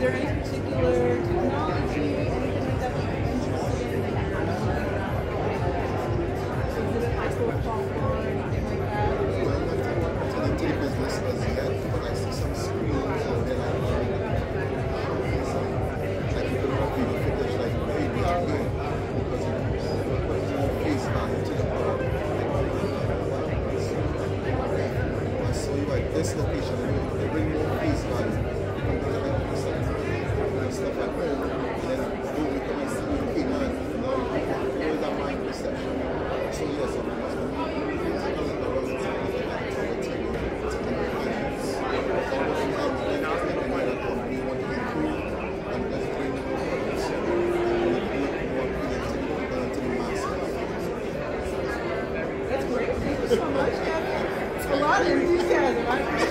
there any particular technology, anything like that that you're interested in? Like, is it high school software, anything like that? I'm to the tape business as yet, but I see some screens there um, like like like hey, here because more face value to the product. I saw this location they bring more so much, Kevin. It's a lot of enthusiasm.